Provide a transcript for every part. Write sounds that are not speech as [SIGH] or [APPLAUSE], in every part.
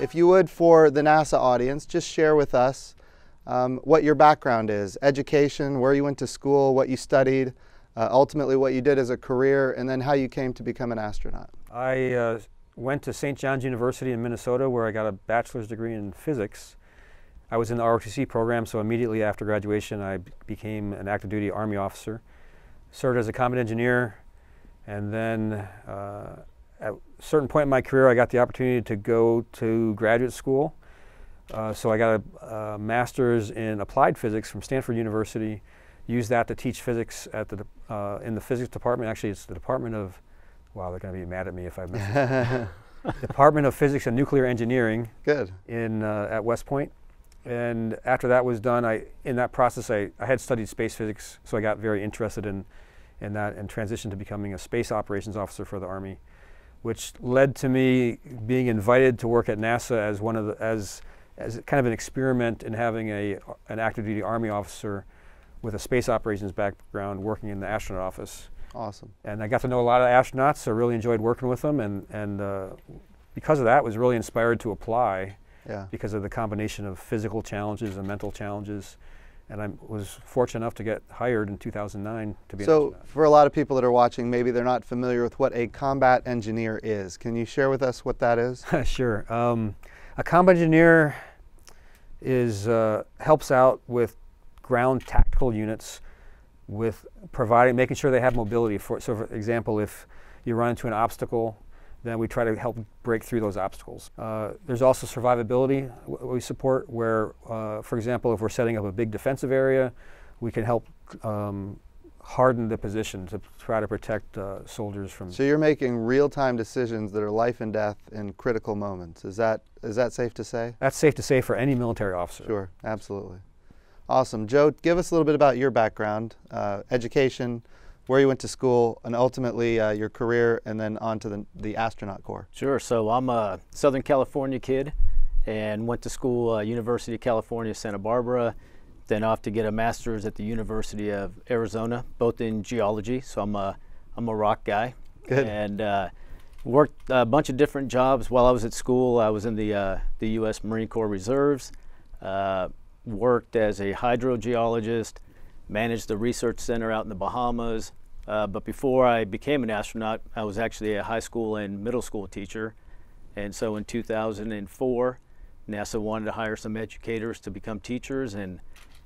If you would, for the NASA audience, just share with us um, what your background is education, where you went to school, what you studied, uh, ultimately what you did as a career, and then how you came to become an astronaut. I uh, went to St. John's University in Minnesota where I got a bachelor's degree in physics. I was in the ROTC program, so immediately after graduation, I became an active duty Army officer. Served as a combat engineer, and then uh, at a certain point in my career, I got the opportunity to go to graduate school. Uh, so I got a, a, master's in applied physics from Stanford University. Used that to teach physics at the uh, in the physics department. Actually, it's the Department of wow, they're going to be mad at me if I miss it. [LAUGHS] Department of Physics and Nuclear Engineering. Good. In uh, at West Point. Point, and after that was done, I in that process I, I had studied space physics, so I got very interested in in that and transitioned to becoming a space operations officer for the Army which led to me being invited to work at NASA as one of the as as kind of an experiment in having a an active duty Army officer with a space operations background working in the astronaut office. Awesome. And I got to know a lot of astronauts. So I really enjoyed working with them, and and uh, because of that, was really inspired to apply. Yeah. Because of the combination of physical challenges and mental challenges and I was fortunate enough to get hired in 2009 to be. So, for a lot of people that are watching, maybe they're not familiar with what a combat engineer is. Can you share with us what that is? [LAUGHS] sure. Um, a combat engineer is uh, helps out with ground tactical units, with providing, making sure they have mobility. For so, for example, if you run into an obstacle then we try to help break through those obstacles. Uh, there's also survivability we support where, uh, for example, if we're setting up a big defensive area, we can help um, harden the position to try to protect uh, soldiers from. So you're making real-time decisions that are life and death in critical moments. Is that is that safe to say? That's safe to say for any military officer. Sure, absolutely. Awesome, Joe. Give us a little bit about your background, uh, education, where you went to school, and ultimately uh, your career, and then on to the, the astronaut corps. Sure. So I'm a Southern California kid and went to school, uh, University of California, Santa Barbara, then off to get a master's at the University of Arizona, both in geology. So I'm a, I'm a rock guy. Good. And uh, worked a bunch of different jobs while I was at school. I was in the, uh, the U.S. Marine Corps Reserves, uh, worked as a hydrogeologist, managed the research center out in the Bahamas. Uh, but before I became an astronaut, I was actually a high school and middle school teacher. And so in 2004, NASA wanted to hire some educators to become teachers, and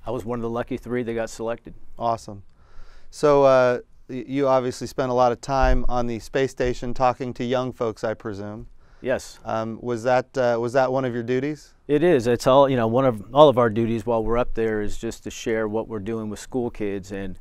I was one of the lucky three that got selected. Awesome. So uh, you obviously spent a lot of time on the space station talking to young folks, I presume. Yes. Um, was that uh, was that one of your duties? It is. It's all you know. One of all of our duties while we're up there is just to share what we're doing with school kids. And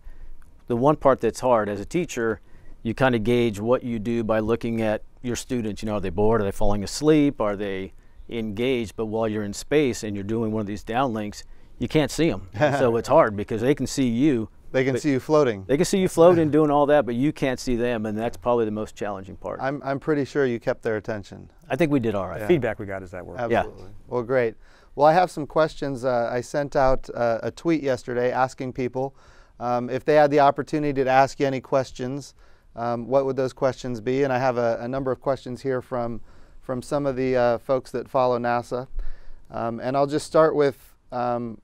the one part that's hard as a teacher, you kind of gauge what you do by looking at your students. You know, are they bored? Are they falling asleep? Are they engaged? But while you're in space and you're doing one of these downlinks, you can't see them. [LAUGHS] so it's hard because they can see you, they can see you floating. They can see you floating, doing all that, but you can't see them, and that's probably the most challenging part. I'm, I'm pretty sure you kept their attention. I think we did all right. Yeah. Feedback we got is that work. Absolutely. Yeah. Well, great. Well, I have some questions. Uh, I sent out uh, a tweet yesterday asking people um, if they had the opportunity to ask you any questions, um, what would those questions be? And I have a, a number of questions here from, from some of the uh, folks that follow NASA. Um, and I'll just start with um,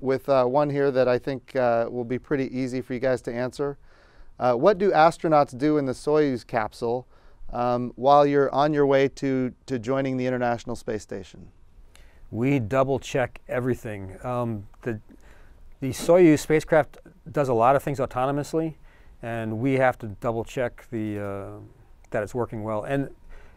with uh, one here that I think uh, will be pretty easy for you guys to answer. Uh, what do astronauts do in the Soyuz capsule um, while you're on your way to, to joining the International Space Station? We double check everything. Um, the, the Soyuz spacecraft does a lot of things autonomously, and we have to double check the, uh, that it's working well. And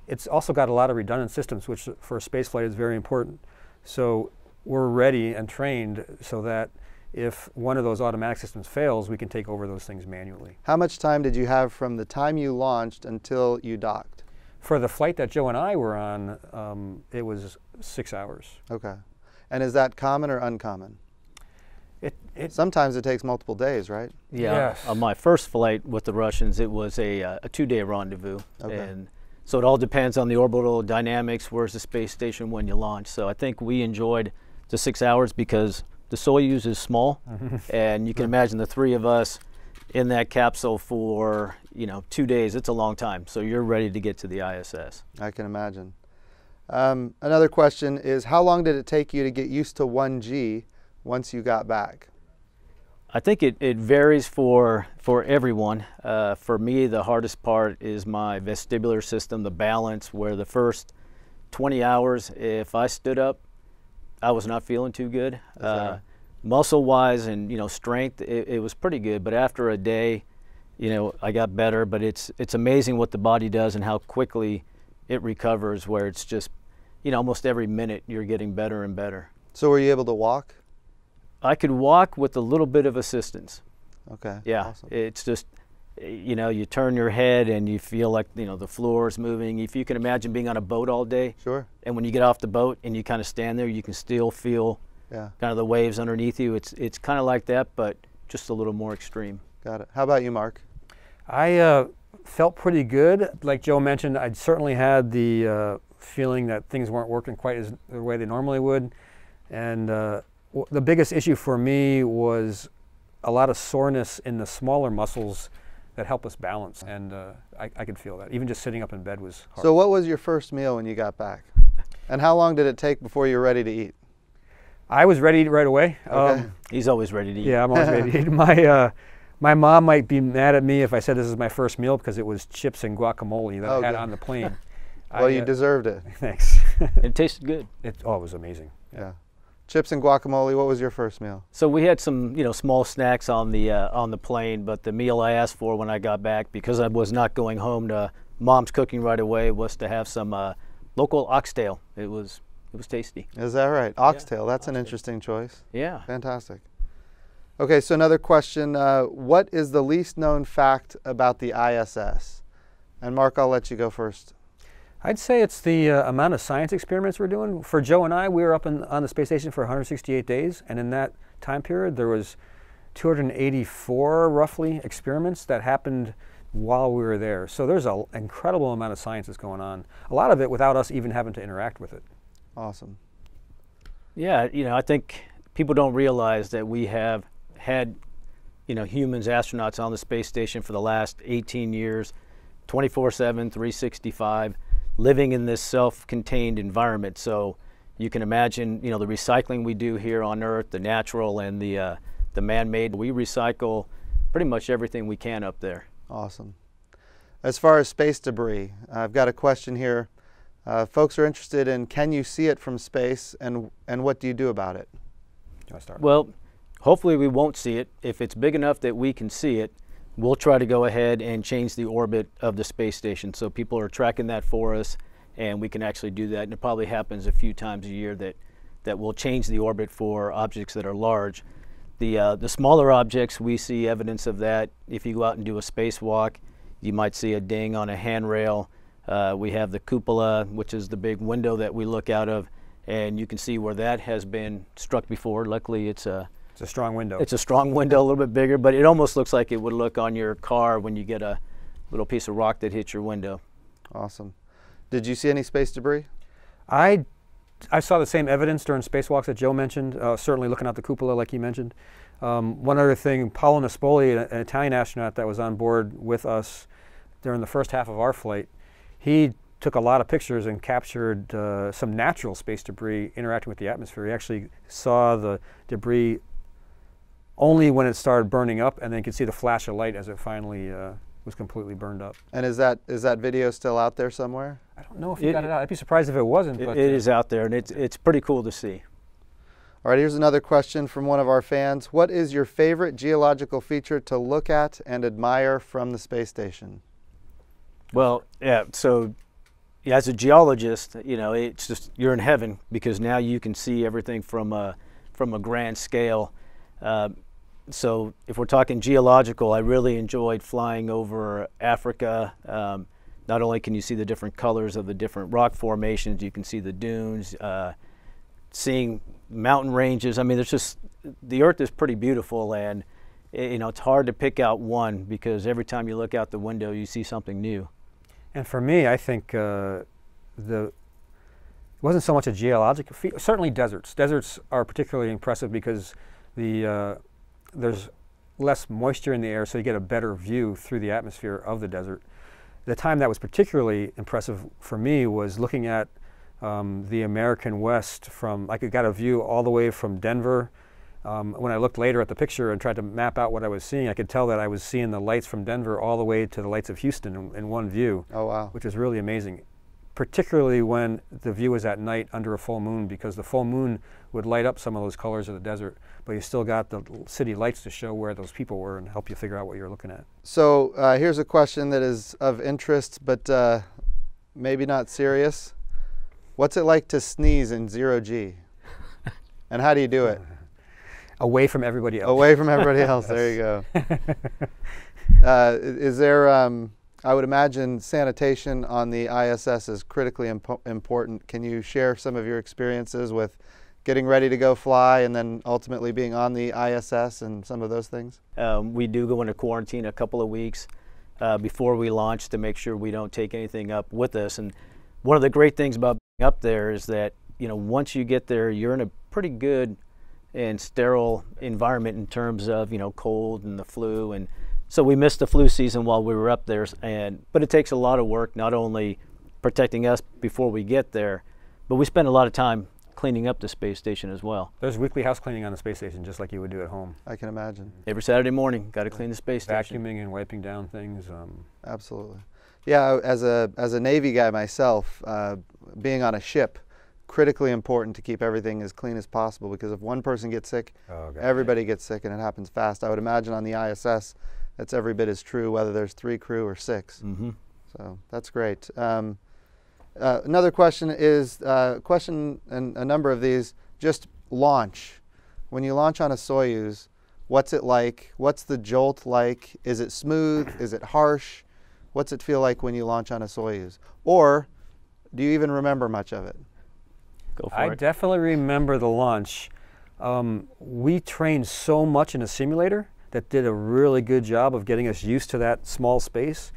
it's also got a lot of redundant systems, which for a spaceflight is very important. So we're ready and trained so that if one of those automatic systems fails, we can take over those things manually. How much time did you have from the time you launched until you docked? For the flight that Joe and I were on, um, it was six hours. Okay. And is that common or uncommon? It, it, Sometimes it takes multiple days, right? Yeah. Yes. On my first flight with the Russians, it was a, uh, a two-day rendezvous. Okay. And so it all depends on the orbital dynamics. Where's the space station when you launch? So I think we enjoyed the six hours because the Soyuz is small, [LAUGHS] and you can imagine the three of us in that capsule for you know two days. It's a long time, so you're ready to get to the ISS. I can imagine. Um, another question is how long did it take you to get used to 1G once you got back? I think it, it varies for for everyone. Uh, for me, the hardest part is my vestibular system, the balance, where the first 20 hours, if I stood up, I was not feeling too good. Uh, muscle wise and you know strength, it, it was pretty good. But after a day, you know, I got better. But it's it's amazing what the body does and how quickly it recovers. Where it's just, you know, almost every minute you're getting better and better. So were you able to walk? I could walk with a little bit of assistance. Okay. Yeah, Awesome. it's just, you know, you turn your head and you feel like you know the floor is moving. If you can imagine being on a boat all day, Sure. and when you get off the boat and you kind of stand there, you can still feel Yeah. kind of the waves underneath you. It's it's kind of like that, but just a little more extreme. Got it. How about you, Mark? I uh, felt pretty good. Like Joe mentioned, I'd certainly had the uh, feeling that things weren't working quite as the way they normally would. And uh, w- the biggest issue for me was a lot of soreness in the smaller muscles that help us balance. And uh, I, I could feel that. Even just sitting up in bed was hard. So what was your first meal when you got back? [LAUGHS] And how long did it take before you were ready to eat? I was ready to eat right away. Okay. Um, He's always ready to eat. Yeah, I'm always ready to eat. [LAUGHS] My uh, my mom might be mad at me if I said this is my first meal because it was chips and guacamole that Oh, I had good. on the plane. [LAUGHS] Well, I, you uh, deserved it. Thanks. It tasted good. it, oh, it was amazing. Yeah. Chips and guacamole. What was your first meal? So we had some, you know, small snacks on the uh, on the plane, but the meal I asked for when I got back, because I was not going home to mom's cooking right away, was to have some uh, local oxtail. It was it was tasty. Is that right? Oxtail. That's an interesting choice. Yeah. Fantastic. Okay, so another question. Uh, what is the least known fact about the ISS? And Mark, I'll let you go first. I'd say it's the uh, amount of science experiments we're doing. For Joe and I, we were up in, on the space station for 168 days, and in that time period, there was 284 roughly experiments that happened while we were there. So there's an incredible amount of science that's going on. A lot of it without us even having to interact with it. Awesome. Yeah, you know, I think people don't realize that we have had, you know, humans, astronauts on the space station for the last 18 years, 24 7, 365, living in this self contained environment. So you can imagine, you know, the recycling we do here on Earth, the natural and the, uh, the man made. We recycle pretty much everything we can up there. Awesome. As far as space debris, I've got a question here. Uh, folks are interested in can you see it from space and, and what do you do about it? Do you want to start? Well, hopefully we won't see it. If it's big enough that we can see it, we'll try to go ahead and change the orbit of the space station. So people are tracking that for us, and we can actually do that. And it probably happens a few times a year that that we'll change the orbit for objects that are large. The uh, the smaller objects, we see evidence of that. If you go out and do a spacewalk, you might see a ding on a handrail. Uh, we have the cupola, which is the big window that we look out of, and you can see where that has been struck before. Luckily, it's a it's a strong window. it's a strong window, a little bit bigger, but it almost looks like it would look on your car when you get a little piece of rock that hits your window. Awesome. Did you see any space debris? I, I saw the same evidence during spacewalks that Joe mentioned, uh, certainly looking out the cupola like he mentioned. Um, one other thing, Paolo Nespoli, an, an Italian astronaut that was on board with us during the first half of our flight, he took a lot of pictures and captured uh, some natural space debris interacting with the atmosphere. He actually saw the debris only when it started burning up, and then you could see the flash of light as it finally uh, was completely burned up. And is that is that video still out there somewhere? I don't know if you It- got it out. I'd be surprised if it wasn't. It, but, it uh, is out there, and it's it's pretty cool to see. All right, here's another question from one of our fans. What is your favorite geological feature to look at and admire from the space station? Well, yeah. So, yeah, as a geologist, you know, it's just you're in heaven because now you can see everything from a from a grand scale. Uh, so, if we're talking geological, I really enjoyed flying over Africa. Um, not only can you see the different colors of the different rock formations, you can see the dunes, uh, seeing mountain ranges. I mean, there's just the Earth is pretty beautiful, and you know it's hard to pick out one because every time you look out the window, you see something new. And for me, I think uh, the it wasn't so much a geological. Certainly, deserts. Deserts are particularly impressive because the uh, there's less moisture in the air, so you get a better view through the atmosphere of the desert. The time that was particularly impressive for me was looking at um, the American West from, I could got a view all the way from Denver. Um, when I looked later at the picture and tried to map out what I was seeing, I could tell that I was seeing the lights from Denver all the way to the lights of Houston in, in one view, Oh wow. which is really amazing. Particularly when the view is at night under a full moon, because the full moon would light up some of those colors of the desert, but you still got the city lights to show where those people were and help you figure out what you're looking at. So uh, here's a question that is of interest, but uh, maybe not serious. What's it like to sneeze in zero G? [LAUGHS] And how do you do it? [LAUGHS] Away from everybody else. Away from everybody [LAUGHS] else. There you go. Uh, is there? Um, I would imagine sanitation on the ISS is critically impo- important. Can you share some of your experiences with getting ready to go fly and then ultimately being on the ISS and some of those things? Um, we do go into quarantine a couple of weeks uh, before we launch to make sure we don't take anything up with us. And one of the great things about being up there is that you know once you get there, you're in a pretty good and sterile environment in terms of you know cold and the flu and so we missed the flu season while we were up there and but it takes a lot of work not only protecting us before we get there but we spend a lot of time cleaning up the space station as well There's weekly house cleaning on the space station, just like you would do at home. I can imagine. every saturday morning got to clean the space station Vacuuming and wiping down things. Um, Absolutely. Yeah, as a as a Navy guy myself, uh, being on a ship, critically important to keep everything as clean as possible because if one person gets sick, oh, everybody gets sick and it happens fast. I would imagine on the ISS, that's every bit as true whether there's three crew or 6 hmm So that's great. Um, uh, another question is uh, question and a number of these just launch. When you launch on a Soyuz, what's it like? What's the jolt like? Is it smooth? Is it harsh? What's it feel like when you launch on a Soyuz? Or do you even remember much of it? go for I it I definitely remember the launch. Um, we trained so much in a simulator that did a really good job of getting us used to that small space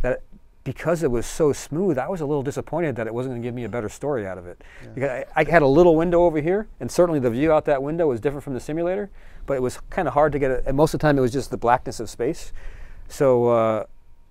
that because it was so smooth, I was a little disappointed that it wasn't going to give me a better story out of it. Because I, I had a little window over here, and certainly the view out that window was different from the simulator, but it was kind of hard to get it. And most of the time, it was just the blackness of space. So, uh,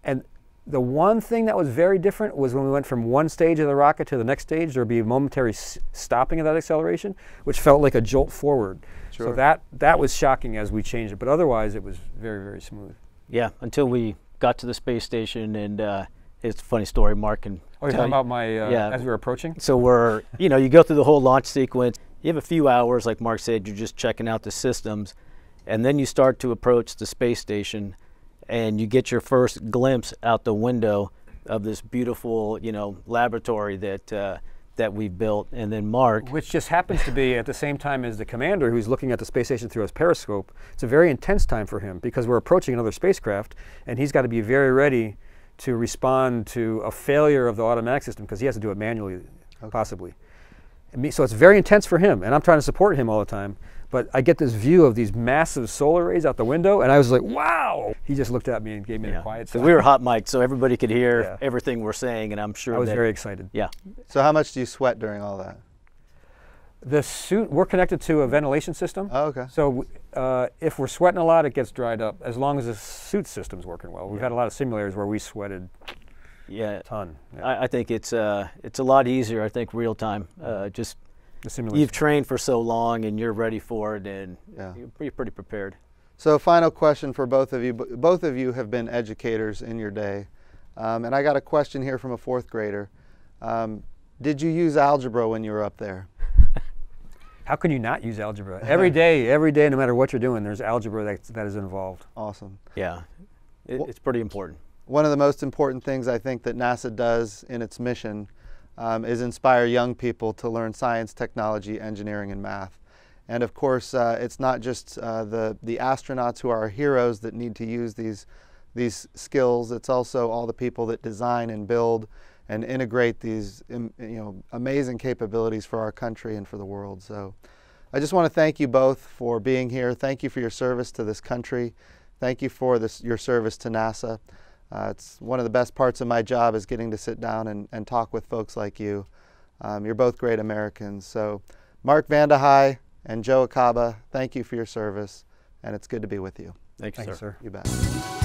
and the one thing that was very different was when we went from one stage of the rocket to the next stage, there would be a momentary s- stopping of that acceleration, which felt like a jolt forward. Sure. So that that was shocking as we changed it, but otherwise it was very very smooth. Yeah, until we got to the space station, and uh, it's a funny story. Mark And Oh, you're talking about my uh, yeah. as we were approaching. So we're, you know, you go through the whole launch sequence. You have a few hours, like Mark said, you're just checking out the systems, and then you start to approach the space station, and you get your first glimpse out the window of this beautiful, you know, laboratory that uh, that we've built. And then Mark, Which just happens to be at the same time as the commander who's looking at the space station through his periscope. It's a very intense time for him because we're approaching another spacecraft and he's got to be very ready to respond to a failure of the automatic system because he has to do it manually, possibly. So it's very intense for him and I'm trying to support him all the time. But I get this view of these massive solar arrays out the window and I was like, wow! He just looked at me and gave me yeah, the quiet so we were hot mic, so everybody could hear Yeah. everything we're saying, and I'm sure I was that, very excited. yeah, So how much do you sweat during all that? The suit, we're connected to a ventilation system. Oh, okay. So uh, if we're sweating a lot, it gets dried up as long as the suit system's working well. We've had a lot of simulators where we sweated yeah. a ton. Yeah, I, I think it's uh, it's a lot easier. I think real time. Uh, just the simulation. you've trained for so long and you're ready for it, and Yeah. you're pretty, pretty prepared. So, final question for both of you. Both of you have been educators in your day, um, and I got a question here from a fourth grader. Um, did you use algebra when you were up there? [LAUGHS] How can you not use algebra? Every [LAUGHS] day, every day, no matter what you're doing, there's algebra that, that is involved. Awesome. Yeah, it, Well- it's pretty important. One of the most important things I think that NASA does in its mission um, is inspire young people to learn science, technology, engineering, and math. And of course, uh, it's not just uh, the, the astronauts who are our heroes that need to use these, these skills, it's also all the people that design and build and integrate these you know, amazing capabilities for our country and for the world. So I just want to thank you both for being here. Thank you for your service to this country. Thank you for this, your service to NASA. Uh, it's one of the best parts of my job is getting to sit down and, and talk with folks like you. Um, you're both great Americans. So, Mark Vande Hei and Joe Acaba, thank you for your service, and it's good to be with you. Thank you, Thank you, sir. sir. You bet.